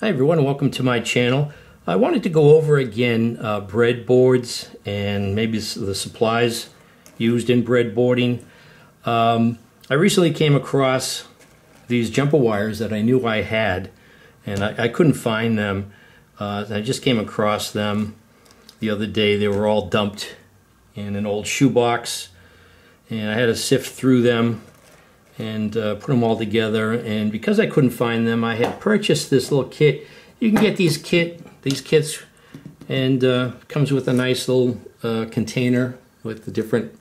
Hi everyone, welcome to my channel. I wanted to go over again uh, breadboards and maybe the supplies used in breadboarding. Um, I recently came across these jumper wires that I knew I had and I, I couldn't find them. Uh, I just came across them the other day. They were all dumped in an old shoebox and I had to sift through them and uh, put them all together. And because I couldn't find them, I had purchased this little kit. You can get these kit, these kits, and uh, comes with a nice little uh, container with the different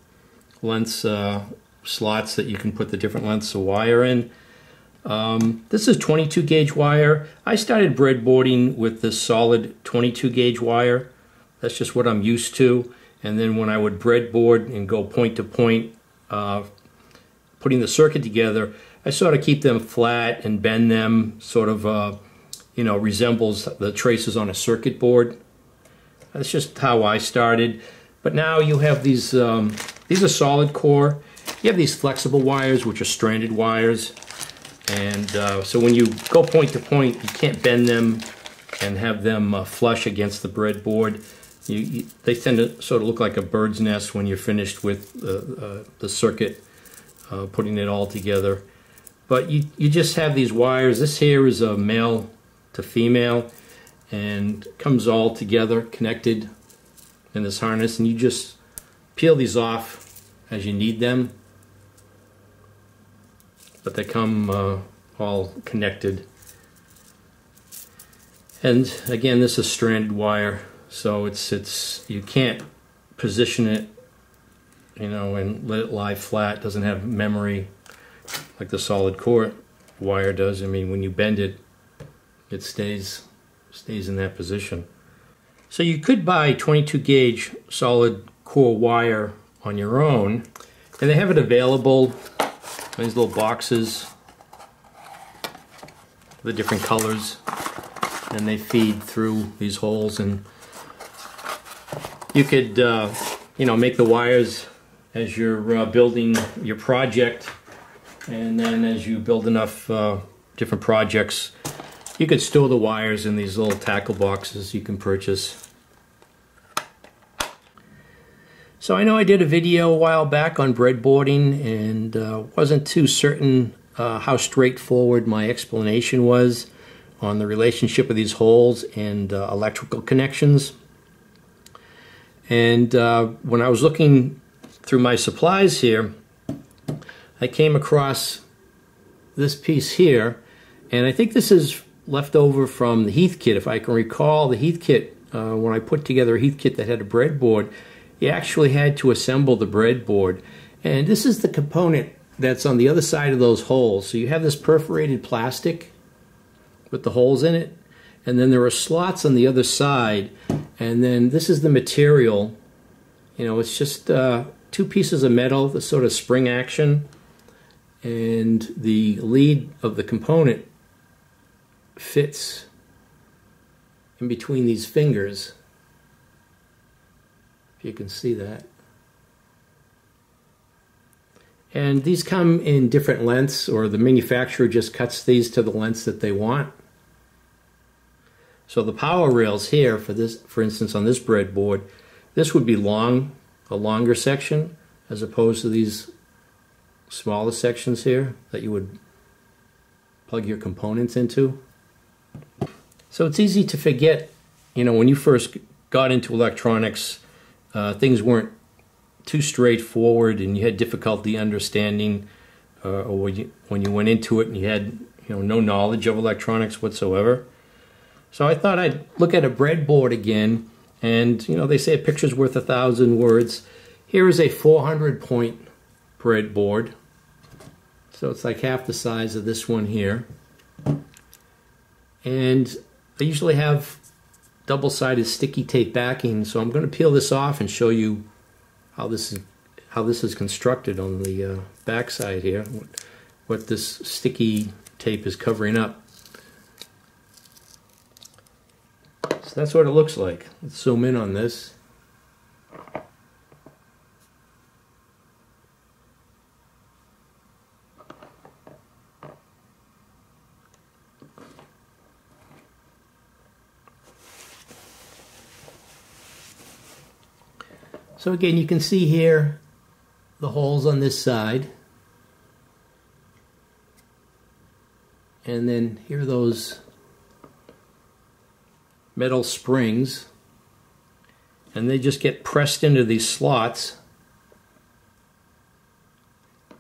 lengths uh, slots that you can put the different lengths of wire in. Um, this is 22 gauge wire. I started breadboarding with this solid 22 gauge wire. That's just what I'm used to. And then when I would breadboard and go point to point, uh, putting the circuit together, I sort of keep them flat and bend them sort of, uh, you know, resembles the traces on a circuit board. That's just how I started. But now you have these, um, these are solid core. You have these flexible wires, which are stranded wires. And uh, so when you go point to point, you can't bend them and have them uh, flush against the breadboard. You, you, they tend to sort of look like a bird's nest when you're finished with uh, the circuit uh, putting it all together. But you, you just have these wires. This here is a male to female and comes all together connected in this harness and you just peel these off as you need them but they come uh, all connected and again this is stranded wire so it's it's you can't position it you know, and let it lie flat, doesn't have memory like the solid core wire does. I mean, when you bend it, it stays stays in that position. So you could buy 22 gauge solid core wire on your own, and they have it available. In these little boxes, the different colors, and they feed through these holes, and you could, uh, you know, make the wires as you're uh, building your project. And then as you build enough uh, different projects you could store the wires in these little tackle boxes you can purchase. So I know I did a video a while back on breadboarding and uh, wasn't too certain uh, how straightforward my explanation was on the relationship of these holes and uh, electrical connections. And uh, when I was looking through my supplies here, I came across this piece here, and I think this is left over from the Heathkit. If I can recall, the Heathkit, uh, when I put together a Heathkit that had a breadboard, you actually had to assemble the breadboard. And this is the component that's on the other side of those holes. So you have this perforated plastic with the holes in it, and then there are slots on the other side, and then this is the material. You know, it's just uh, two pieces of metal, the sort of spring action, and the lead of the component fits in between these fingers. If you can see that. And these come in different lengths, or the manufacturer just cuts these to the lengths that they want. So the power rails here, for this, for instance, on this breadboard, this would be long a longer section as opposed to these smaller sections here that you would plug your components into. So it's easy to forget, you know, when you first got into electronics, uh, things weren't too straightforward and you had difficulty understanding uh, or when you, when you went into it and you had you know no knowledge of electronics whatsoever. So I thought I'd look at a breadboard again and, you know, they say a picture's worth a thousand words. Here is a 400 point breadboard. So it's like half the size of this one here. And I usually have double-sided sticky tape backing, so I'm going to peel this off and show you how this is how this is constructed on the uh, back side here, what, what this sticky tape is covering up. So that's what it looks like. Let's zoom in on this. So again, you can see here the holes on this side. And then here are those metal springs. And they just get pressed into these slots.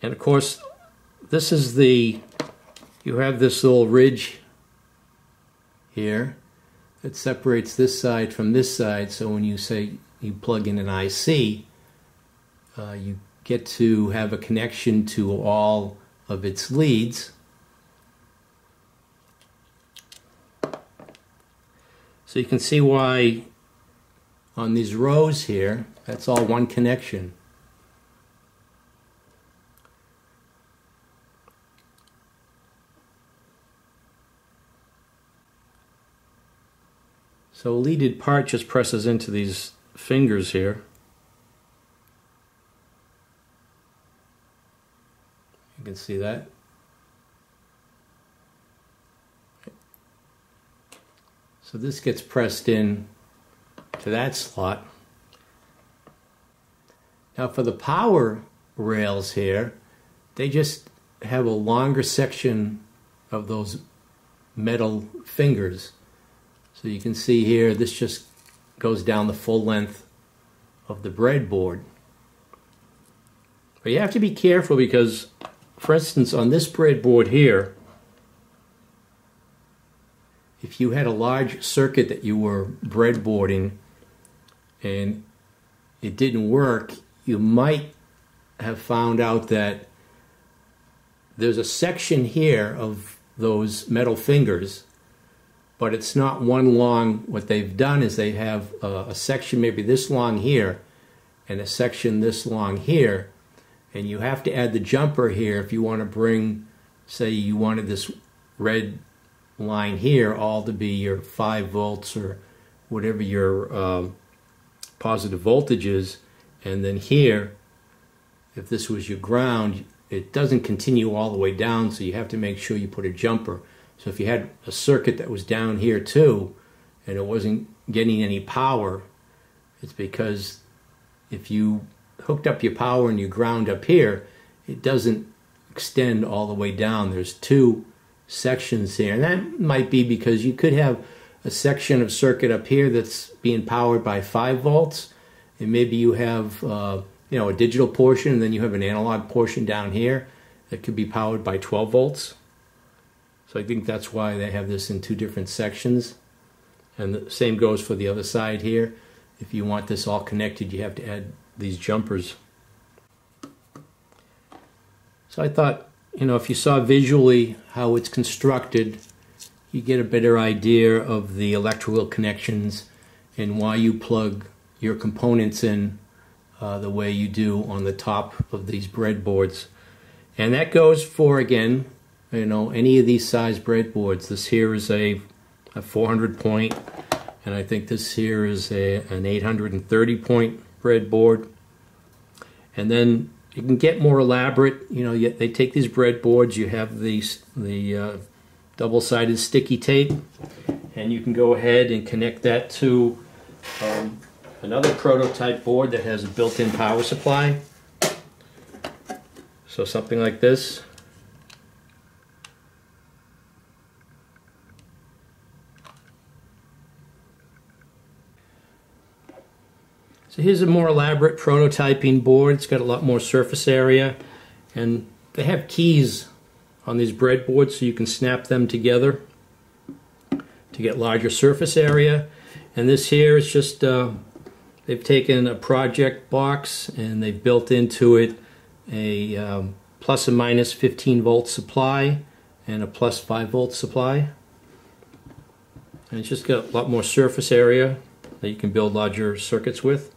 And of course, this is the, you have this little ridge here that separates this side from this side. So when you say you plug in an IC, uh, you get to have a connection to all of its leads. So you can see why on these rows here, that's all one connection. So a leaded part just presses into these fingers here. You can see that. So this gets pressed in to that slot. Now for the power rails here, they just have a longer section of those metal fingers. So you can see here, this just goes down the full length of the breadboard. But you have to be careful because, for instance, on this breadboard here, if you had a large circuit that you were breadboarding and it didn't work, you might have found out that there's a section here of those metal fingers but it's not one long. What they've done is they have a, a, section maybe this long here and a section this long here. And you have to add the jumper here if you want to bring, say, you wanted this red line here all to be your 5 volts or whatever your um, positive voltage is. And then here, if this was your ground, it doesn't continue all the way down, so you have to make sure you put a jumper. So if you had a circuit that was down here too, and it wasn't getting any power, it's because if you hooked up your power and you ground up here, it doesn't extend all the way down. There's two sections here. And that might be because you could have a section of circuit up here that's being powered by 5 volts, and maybe you have uh, you know a digital portion, and then you have an analog portion down here that could be powered by 12 volts. So I think that's why they have this in two different sections. And the same goes for the other side here. If you want this all connected, you have to add these jumpers. So I thought, you know, if you saw visually how it's constructed, you get a better idea of the electrical connections and why you plug your components in uh, the way you do on the top of these breadboards. And that goes for, again, you know, any of these size breadboards. This here is a, a 400 point, and I think this here is a, an 830 point breadboard. And then you can get more elaborate. You know, they take these breadboards. You have these the uh, double-sided sticky tape, and you can go ahead and connect that to um, another prototype board that has a built-in power supply. So something like this. So here's a more elaborate prototyping board. It's got a lot more surface area and they have keys on these breadboards so you can snap them together to get larger surface area. And this here is just, uh, they've taken a project box and they've built into it a um, plus and minus 15 volt supply and a plus 5 volt supply. And it's just got a lot more surface area that you can build larger circuits with.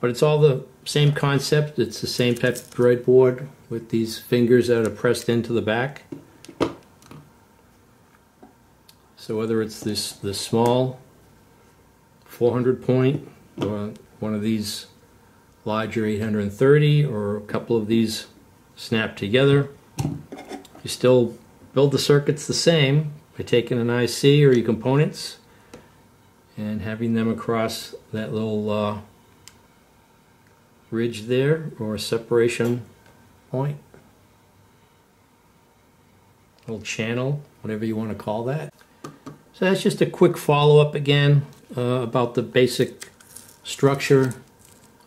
But it's all the same concept. It's the same type of breadboard with these fingers that are pressed into the back. So whether it's this the small 400 point or one of these larger 830 or a couple of these snap together, you still build the circuits the same by taking an IC or your components and having them across that little uh, ridge there or a separation point. Little channel, whatever you want to call that. So that's just a quick follow-up again uh, about the basic structure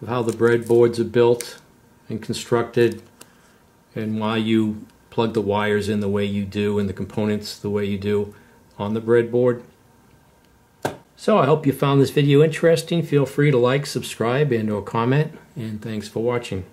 of how the breadboards are built and constructed and why you plug the wires in the way you do and the components the way you do on the breadboard. So I hope you found this video interesting. Feel free to like, subscribe, and or comment. And thanks for watching.